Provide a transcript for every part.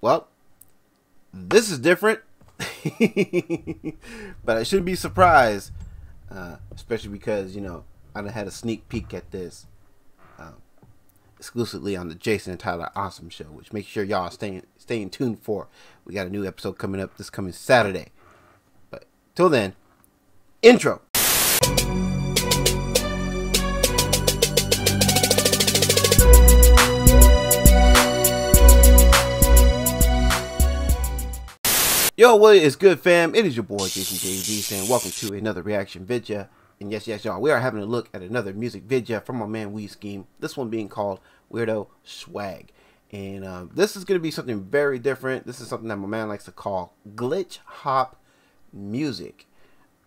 well, this is different. but I shouldn't be surprised, uh, especially because, you know, I had a sneak peek at this um, exclusively on the Jason and Tyler Awesome Show, which make sure y'all staying staying tuned for. We got a new episode coming up this coming Saturday. But till then, intro. Yo, what is good, fam? It is your boy Jason Jay V saying welcome to another reaction video. And yes, yes, y'all, we are having a look at another music video from my man We Skeem. This one being called Weirdo Swag. And uh, this is going to be something very different. This is something that my man likes to call glitch hop music.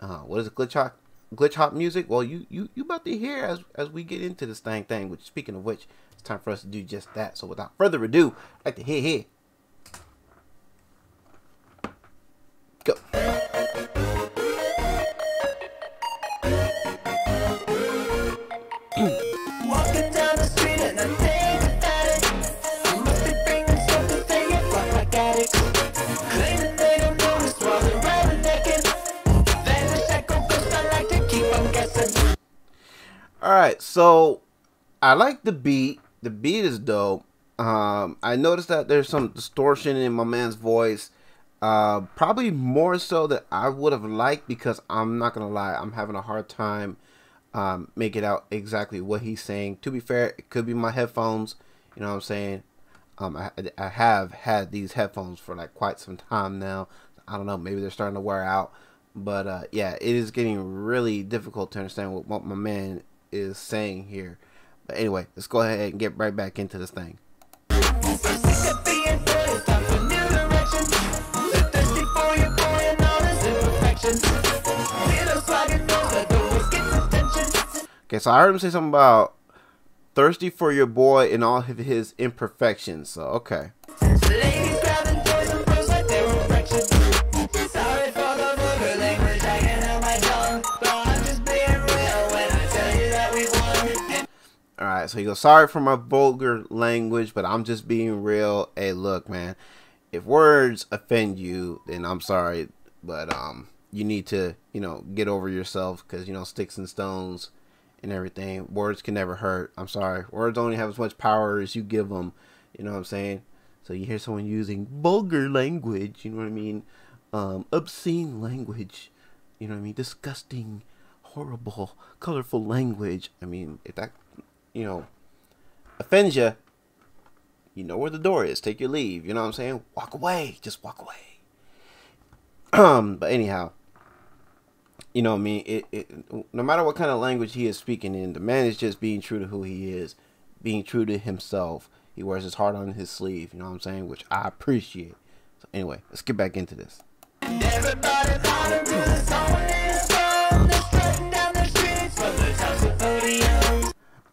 Uh, what is it, glitch hop? Glitch hop music? Well, you you you about to hear as as we get into this thing thing. Which speaking of which, it's time for us to do just that. So without further ado, I'd like to hear hear Alright, so I like the beat. The beat is dope. Um, I noticed that there's some distortion in my man's voice. Uh, probably more so than I would have liked because I'm not gonna lie, I'm having a hard time um, making out exactly what he's saying. To be fair, it could be my headphones. You know what I'm saying? Um, I, I have had these headphones for like quite some time now. I don't know, maybe they're starting to wear out. But uh, yeah, it is getting really difficult to understand what my man is saying here. But anyway, let's go ahead and get right back into this thing. Okay, so I heard him say something about thirsty for your boy and all of his imperfections. So, okay. Alright, so he goes, sorry for my vulgar language, but I'm just being real. Hey, look, man, if words offend you, then I'm sorry, but um, you need to, you know, get over yourself because, you know, sticks and stones and everything. Words can never hurt. I'm sorry. Words only have as much power as you give them. You know what I'm saying? So you hear someone using vulgar language, you know what I mean? Um, obscene language, you know what I mean? Disgusting, horrible, colorful language. I mean, if that, you know, offends you, you know where the door is. Take your leave. You know what I'm saying? Walk away. Just walk away. Um, but anyhow, you know, I mean, it, it, no matter what kind of language he is speaking in, the man is just being true to who he is, being true to himself. He wears his heart on his sleeve, you know what I'm saying, which I appreciate. So anyway, let's get back into this.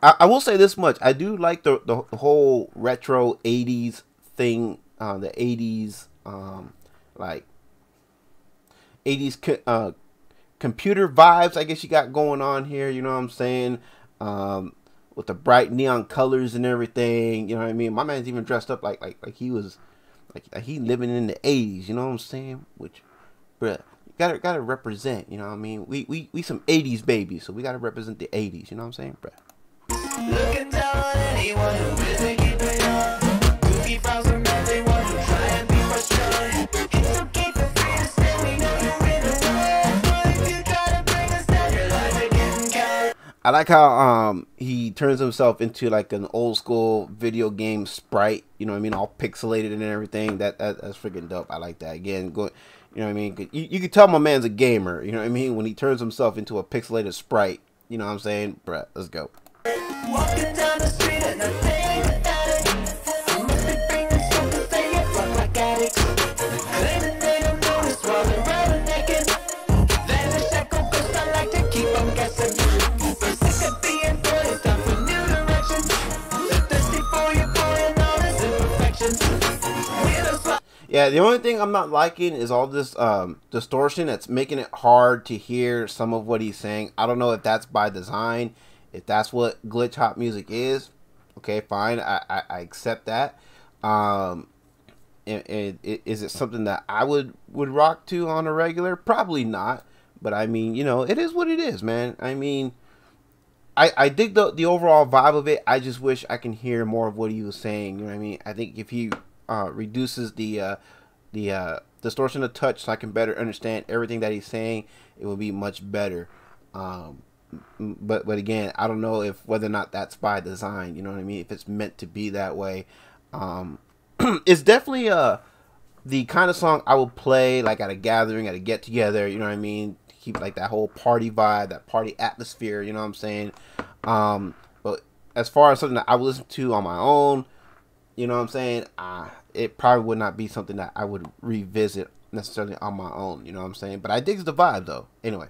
I, I will say this much: I do like the the, whole retro '80s thing, uh, the '80s, um, like '80s uh, computer vibes, I guess you got going on here. You know what I'm saying? Um, with the bright neon colors and everything. You know what I mean? My man's even dressed up like like like he was like, like he living in the 80s. You know what I'm saying? Which, bruh, gotta gotta represent. You know what I mean? We we we some 80s babies, so we gotta represent the 80s. You know what I'm saying, bruh? I like how um he turns himself into like an old school video game sprite. You know what I mean? All pixelated and everything. That, that that's freaking dope. I like that. Again, going. You know what I mean? You, you can tell my man's a gamer. You know what I mean? When he turns himself into a pixelated sprite. You know what I'm saying? Bruh, let's go. Walking down the street and I think it. I must be something for like. Claiming don't while naked. Ghost, I like to keep on guessing. Yeah, the only thing I'm not liking is all this um, distortion that's making it hard to hear some of what he's saying. I don't know if that's by design, if that's what glitch hop music is. Okay, fine, I, I, I accept that. Um, and, and is it something that I would would rock to on a regular? Probably not. But I mean, you know, it is what it is, man. I mean, I I dig the the overall vibe of it. I just wish I can hear more of what he was saying. You know what I mean? I think if he uh, reduces the uh, the uh, distortion of touch, so I can better understand everything that he's saying, it would be much better. Um, but but again, I don't know if whether or not that's by design. You know what I mean? If it's meant to be that way. Um, it's definitely uh the kind of song I would play like at a gathering, at a get together. You know what I mean? Keep like that whole party vibe, that party atmosphere. You know what I'm saying? Um, but as far as something that I would listen to on my own, you know what I'm saying? Uh, it probably would not be something that I would revisit necessarily on my own. You know what I'm saying? But I dig the vibe though. Anyway.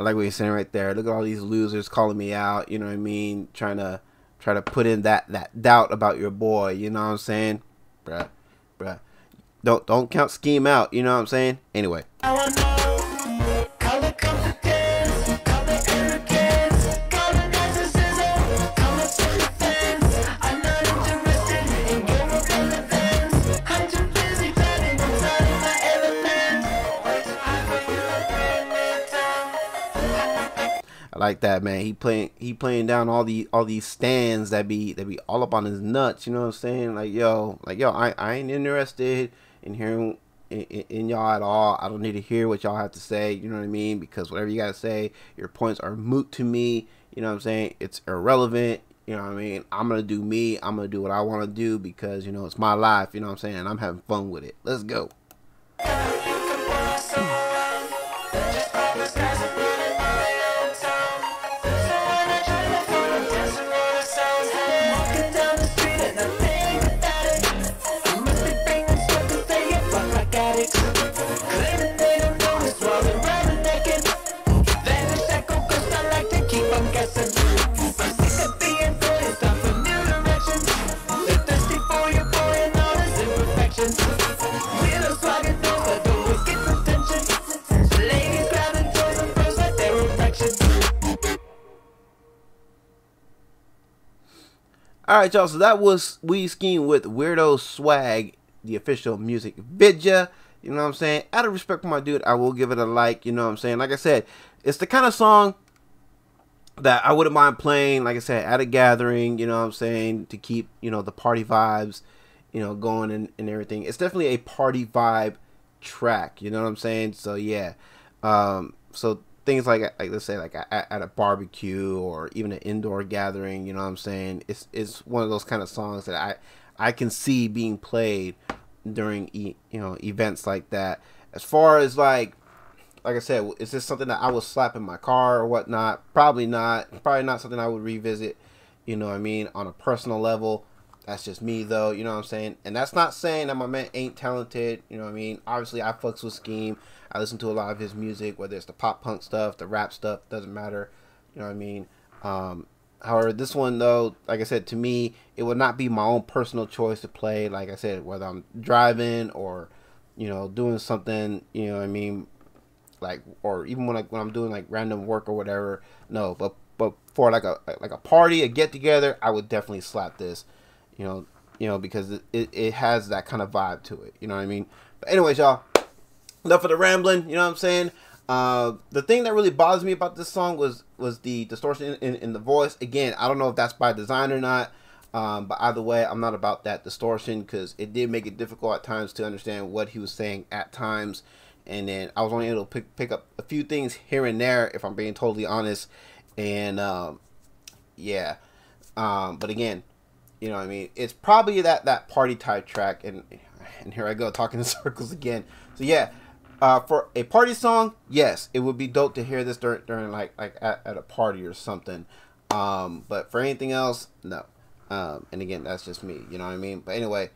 I like what you're saying right there. Look at all these losers calling me out. You know what I mean? Trying to try to put in that that doubt about your boy. You know what I'm saying, bruh, bruh. Don't don't count Skeem out. You know what I'm saying? Anyway. I like that, man. He playing he playing down all the all these stands that be that be all up on his nuts. You know what I'm saying? Like yo, like yo, I, I ain't interested in hearing in, in, y'all at all. I don't need to hear what y'all have to say. You know what I mean? Because whatever you gotta say, your points are moot to me. You know what I'm saying? It's irrelevant. You know what I mean? I'm gonna do me. I'm gonna do what I want to do because you know it's my life. You know what I'm saying? I'm having fun with it. Let's go. All right, y'all. So that was We Skeem with Weirdo Swag, the official music video. You know what I'm saying? Out of respect for my dude, I will give it a like. You know what I'm saying? Like I said, it's the kind of song that I wouldn't mind playing. Like I said, at a gathering. You know what I'm saying? To keep you know the party vibes, you know, going and, and everything. It's definitely a party vibe track. You know what I'm saying? So yeah. Um, so things like like let's say like at, at, a barbecue or even an indoor gathering you know what i'm saying? It's it's one of those kind of songs that i i can see being played during e, you know events like that. As far as like like i said is this something that i would slap in my car or whatnot? Probably not. Probably not something i would revisit you know what i mean on a personal level that's just me though you know what i'm saying and that's not saying that my man ain't talented you know what i mean obviously i fucks with Skeem I listen to a lot of his music, whether it's the pop punk stuff, the rap stuff, doesn't matter. You know what I mean? Um, however, this one though, like I said, to me, it would not be my own personal choice to play. Like I said, whether I'm driving or, you know, doing something, you know what I mean, like, or even when I when I'm doing like random work or whatever. No, but but for like a like a party, a get together, I would definitely slap this. You know, you know because it, it, has that kind of vibe to it. You know what I mean? But anyways, y'all enough of the rambling. You know what I'm saying? Uh, the thing that really bothers me about this song was was the distortion in, in, in the voice. Again, I don't know if that's by design or not. Um, but either way, I'm not about that distortion because it did make it difficult at times to understand what he was saying at times. And then I was only able to pick, pick up a few things here and there, if I'm being totally honest. And um, yeah, um, but again, you know, what I mean, it's probably that that party type track. And and here I go talking in circles again. So yeah, uh, for a party song, yes, it would be dope to hear this during, during like like at, at a party or something. Um, but for anything else, no. Um, and again, that's just me. You know what I mean? But anyway,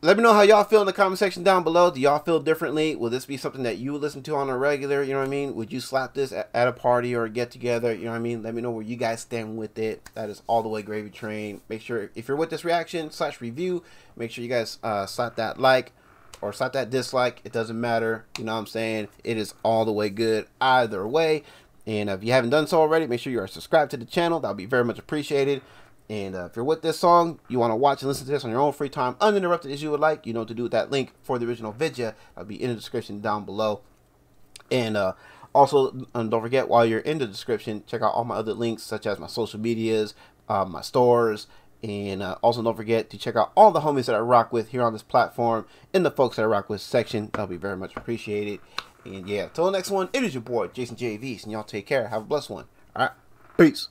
let me know how y'all feel in the comment section down below. Do y'all feel differently? Will this be something that you listen to on a regular? You know what I mean? Would you slap this at, at a party or a get together? You know what I mean? Let me know where you guys stand with it. That is all the way gravy train. Make sure if you're with this reaction slash review, make sure you guys uh, slap that like or slap that dislike. It doesn't matter. You know what I'm saying? It is all the way good either way. And if you haven't done so already, make sure you are subscribed to the channel. That would be very much appreciated. And uh, if you're with this song, you want to watch and listen to this on your own free time, uninterrupted as you would like, you know to do with that link for the original video. I'll be in the description down below. And uh, also, don't forget, while you're in the description, check out all my other links, such as my social medias, uh, my stores, and uh, also don't forget to check out all the homies that I rock with here on this platform in the folks that I rock with section. That'll be very much appreciated. And yeah, till the next one, it is your boy, Jason Jay V's, and y'all take care. Have a blessed one. All right, peace.